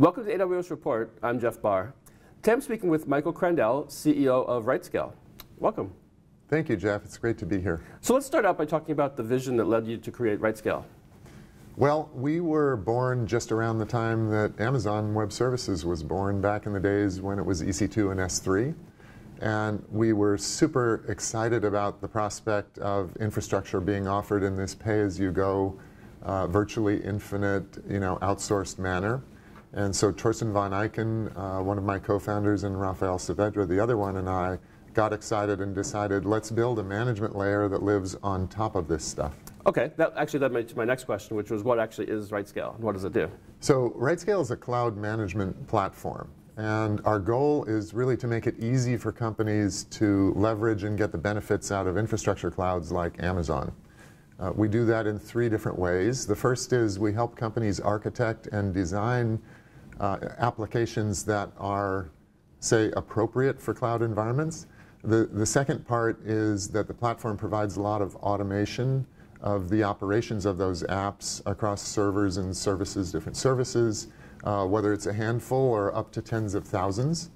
Welcome to AWS Report. I'm Jeff Barr. Today I'm speaking with Michael Crandell, CEO of RightScale. Welcome. Thank you, Jeff. It's great to be here. So let's start out by talking about the vision that led you to create RightScale. Well, we were born just around the time that Amazon Web Services was born back in the days when it was EC2 and S3. And we were super excited about the prospect of infrastructure being offered in this pay-as-you-go, uh, virtually infinite, you know, outsourced manner. And so Thorsten von Eicken, uh, one of my co-founders, and Rafael Saavedra, the other one, and I got excited and decided, let's build a management layer that lives on top of this stuff. Okay, that actually led me to my next question, which was what actually is RightScale and what does it do? So RightScale is a cloud management platform. And our goal is really to make it easy for companies to leverage and get the benefits out of infrastructure clouds like Amazon. Uh, we do that in three different ways. The first is we help companies architect and design uh, applications that are, say, appropriate for cloud environments. The, the second part is that the platform provides a lot of automation of the operations of those apps across servers and services, different services, uh, whether it's a handful or up to tens of thousands.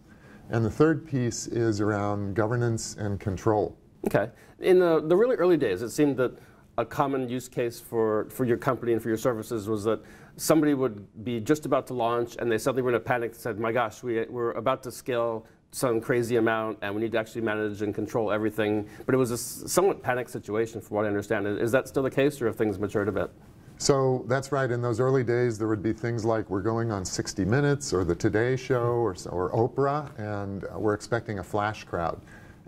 And the third piece is around governance and control. Okay. In the, the really early days, it seemed that a common use case for, for your company and for your services was that somebody would be just about to launch and they suddenly were in a panic and said, my gosh, we, we're about to scale some crazy amount and we need to actually manage and control everything. But it was a somewhat panic situation from what I understand. Is that still the case or have things matured a bit? So that's right. In those early days, there would be things like we're going on 60 Minutes or the Today Show or, or Oprah, and uh, we're expecting a flash crowd.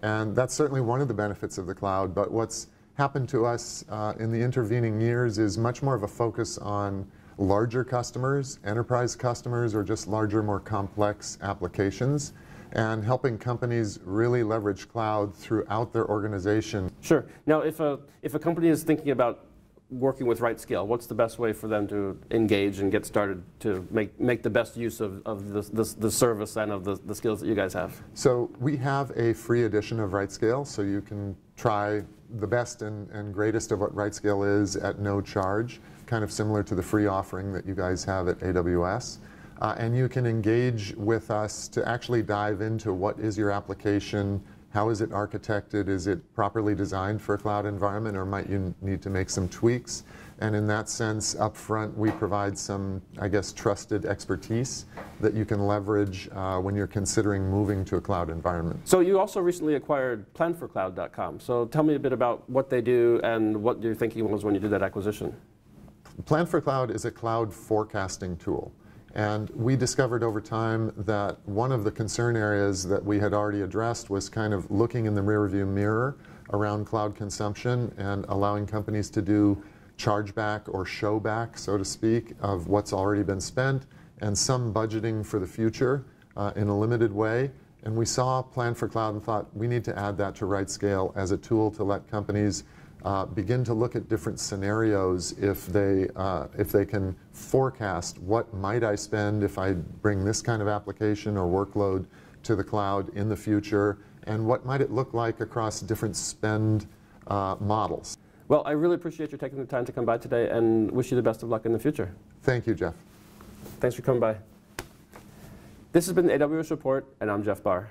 And that's certainly one of the benefits of the cloud. But what's happened to us uh, in the intervening years is much more of a focus on larger customers, enterprise customers, or just larger, more complex applications and helping companies really leverage cloud throughout their organization. Sure. Now, if a, if a company is thinking about working with RightScale, what's the best way for them to engage and get started to make, make the best use of, of the, the, the service and of the, the skills that you guys have? So we have a free edition of RightScale, so you can try the best and, and greatest of what RightScale is at no charge, kind of similar to the free offering that you guys have at AWS. Uh, and you can engage with us to actually dive into what is your application, how is it architected, is it properly designed for a cloud environment, or might you need to make some tweaks? And in that sense, up front, we provide some, I guess, trusted expertise that you can leverage uh, when you're considering moving to a cloud environment. So you also recently acquired planforcloud.com. So tell me a bit about what they do and what your thinking was when you did that acquisition. PlanForCloud is a cloud forecasting tool. And we discovered over time that one of the concern areas that we had already addressed was kind of looking in the rearview mirror around cloud consumption and allowing companies to do chargeback or showback, so to speak, of what's already been spent and some budgeting for the future uh, in a limited way. And we saw Plan for Cloud and thought we need to add that to RightScale as a tool to let companies uh, begin to look at different scenarios if they, uh, if they can forecast what might I spend if I bring this kind of application or workload to the cloud in the future, and what might it look like across different spend uh, models. Well, I really appreciate you taking the time to come by today and wish you the best of luck in the future. Thank you, Jeff. Thanks for coming by. This has been the AWS Report, and I'm Jeff Barr.